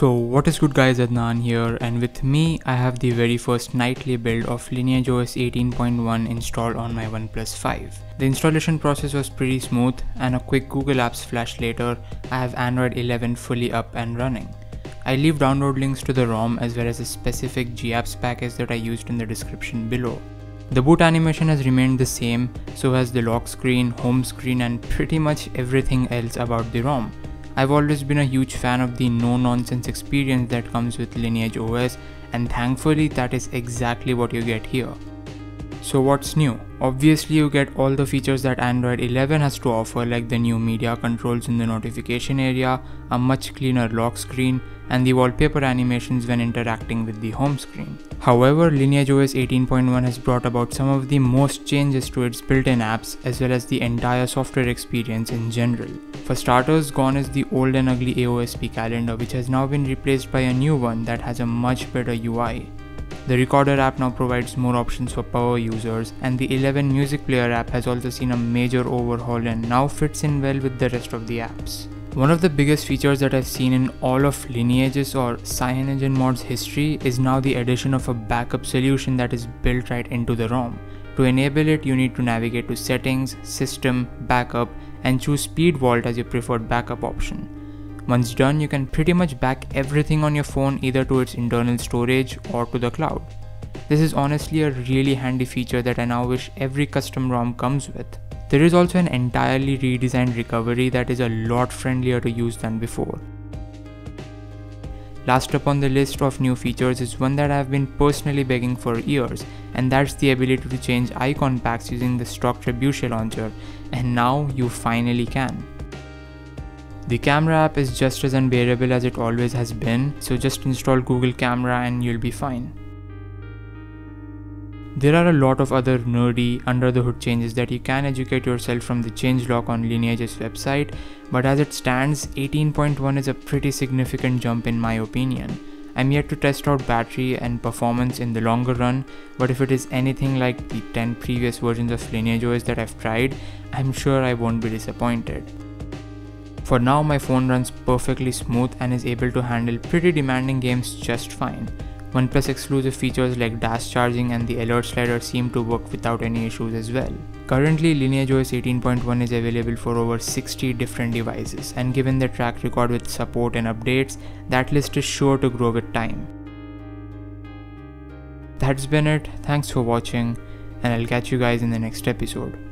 So what is good guys Adnan here and with me I have the very first nightly build of Lineage OS 18.1 installed on my OnePlus 5. The installation process was pretty smooth and a quick Google Apps flash later I have Android 11 fully up and running. I leave download links to the ROM as well as a specific GApps package that I used in the description below. The boot animation has remained the same, so has the lock screen, home screen and pretty much everything else about the ROM. I've always been a huge fan of the no nonsense experience that comes with Lineage OS and thankfully that is exactly what you get here. So what's new? Obviously you get all the features that Android 11 has to offer like the new media controls in the notification area, a much cleaner lock screen, and the wallpaper animations when interacting with the home screen. However, Lineage OS 18.1 has brought about some of the most changes to its built-in apps as well as the entire software experience in general. For starters, gone is the old and ugly AOSP calendar which has now been replaced by a new one that has a much better UI. The Recorder app now provides more options for power users and the 11 Music Player app has also seen a major overhaul and now fits in well with the rest of the apps. One of the biggest features that I've seen in all of Lineage's or CyanogenMod's history is now the addition of a backup solution that is built right into the ROM. To enable it, you need to navigate to Settings, System, Backup and choose Seedvault as your preferred backup option. Once done, you can pretty much back everything on your phone either to its internal storage or to the cloud. This is honestly a really handy feature that I now wish every custom ROM comes with. There is also an entirely redesigned recovery that is a lot friendlier to use than before. Last up on the list of new features is one that I've been personally begging for years, and that's the ability to change icon packs using the stock Trebuchet launcher, and now you finally can. The camera app is just as unbearable as it always has been, so just install Google Camera and you'll be fine. There are a lot of other nerdy, under the hood changes that you can educate yourself from the changelog on Lineage's website, but as it stands, 18.1 is a pretty significant jump in my opinion. I'm yet to test out battery and performance in the longer run, but if it is anything like the 10 previous versions of Lineage OS that I've tried, I'm sure I won't be disappointed. For now my phone runs perfectly smooth and is able to handle pretty demanding games just fine. OnePlus exclusive features like dash charging and the alert slider seem to work without any issues as well. Currently Lineage OS 18.1 is available for over 60 different devices and given the track record with support and updates, that list is sure to grow with time. That's been it, thanks for watching and I'll catch you guys in the next episode.